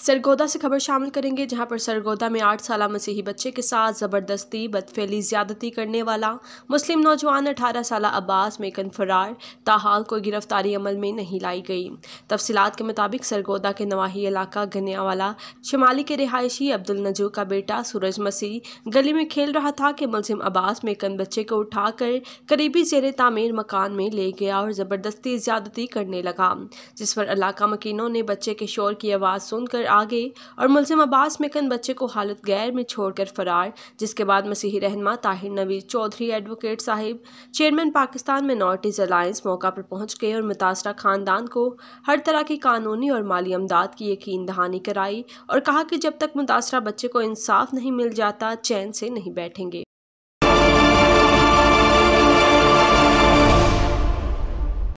सरगोदा से खबर शामिल करेंगे, जहाँ पर सरगोदा में आठ साल मसीही बच्चे के साथ ज़बरदस्ती, बदफेली ज्यादती करने वाला मुस्लिम नौजवान अठारह साल अब्बास मेकन फरार, ताहाल कोई गिरफ्तारी अमल में नहीं लाई गई। तफसीत के मुताबिक सरगोदा के नवाही इलाका गनियावाला शमाली के रिहायशी अब्दुल नजू का बेटा सूरज मसीह गली में खेल रहा था कि मुलजिम अब्बास मेकन बच्चे को उठाकर करीबी जेर तामीर मकान में ले गया और ज़बरदस्ती ज्यादती करने लगा, जिस पर इलाका मकीनों ने बच्चे के शोर की आवाज़ सुनकर आगे और मुलजिम अब्बास मेकन बच्चे को हालत गैर में छोड़कर फरार, जिसके बाद मसीही रहनमा ताहिर नवीज चौधरी एडवोकेट साहिब चेयरमैन पाकिस्तान मिनॉरिटीज़ अलायंस मौका पर पहुँच गए और मुतासरा खानदान को हर तरह की कानूनी और माली अमदाद की यकीन दहानी कराई और कहा कि जब तक मुतासरा बच्चे को इंसाफ नहीं मिल जाता, चैन से नहीं बैठेंगे।